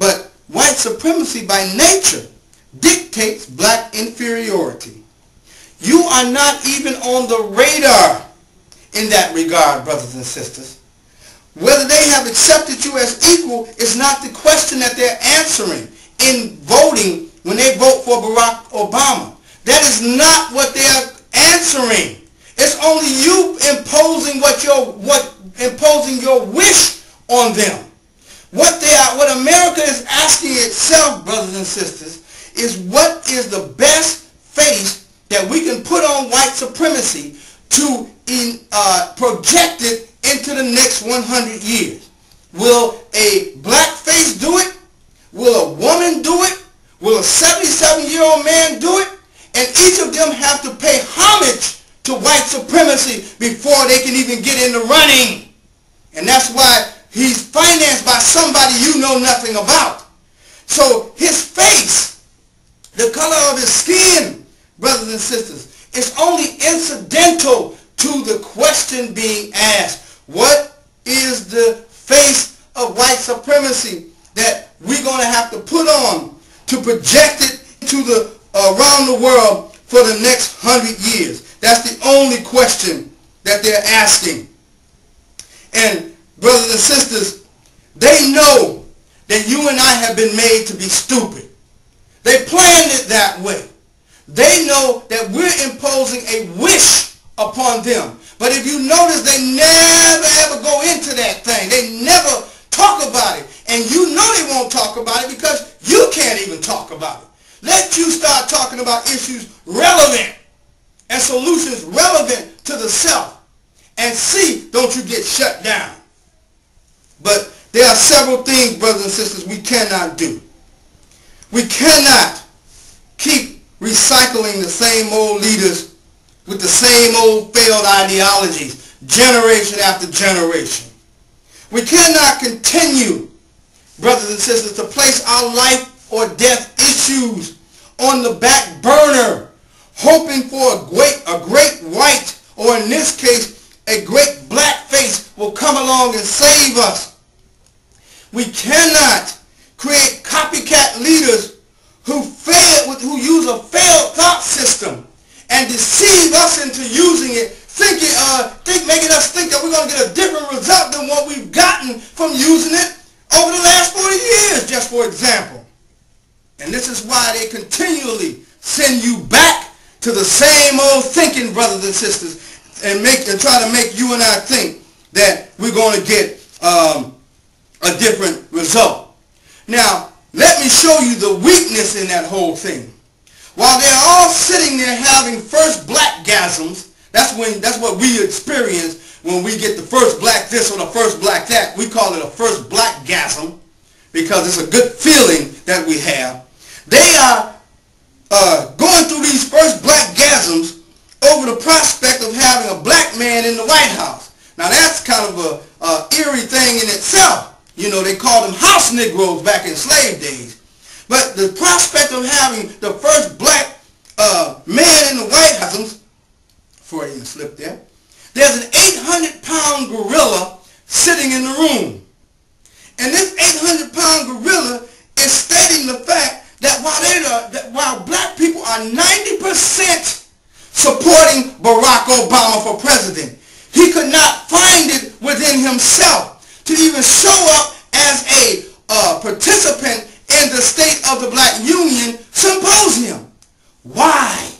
But white supremacy by nature dictates black inferiority. You are not even on the radar in that regard, brothers and sisters. Whether they have accepted you as equal is not the question that they're answering in voting when they vote for Barack Obama. That is not what they're answering. It's only you imposing what your what imposing your wish on them. What they are, what America is asking itself, brothers and sisters, is what is the best face that we can put on white supremacy to in, uh, project it into the next 100 years. Will a black face do it? Will a woman do it? Will a 77-year-old man do it? And each of them have to pay homage to white supremacy before they can even get in the running. And that's why he's financed by somebody you know nothing about. So his face, the color of his skin, brothers and sisters, is only incidental to the question being asked. What is the face of white supremacy that we're going to have to put on to project it to the around the world for the next hundred years? That's the only question that they're asking. And brothers and sisters, they know that you and I have been made to be stupid. They planned it that way. They know that we're imposing a wish upon them. But if you notice, they never ever go into that thing. They never talk about it. And you know they won't talk about it because you can't even talk about it. Let you start talking about issues relevant and solutions relevant to the self. And see, don't you get shut down. But there are several things, brothers and sisters, we cannot do. We cannot keep recycling the same old leaders with the same old failed ideologies, generation after generation. We cannot continue, brothers and sisters, to place our life or death issues on the back burner, hoping for a great, a great white, or in this case, a great black face will come along and save us. We cannot create copycat leaders who fail, who use a failed thought system and deceive us into using it, thinking, uh, think, making us think that we're going to get a different result than what we've gotten from using it over the last 40 years, just for example. And this is why they continually send you back to the same old thinking, brothers and sisters, and make and try to make you and I think that we're going to get um, different result. Now, let me show you the weakness in that whole thing. While they're all sitting there having first black gasms, that's when that's what we experience when we get the first black this or the first black that. We call it a first black gasm because it's a good feeling that we have. They are uh, going through these first black gasms over the prospect of having a black man in the White House. Now that's kind of a, a eerie thing in itself. You know, they called them house Negroes back in slave days. But the prospect of having the first black uh, man in the White House, even slip there, there's an 800-pound gorilla sitting in the room. And this 800-pound gorilla is stating the fact that while, are, that while black people are 90% supporting Barack Obama for president, he could not find it within himself to even show up as a uh, participant in the State of the Black Union Symposium. Why?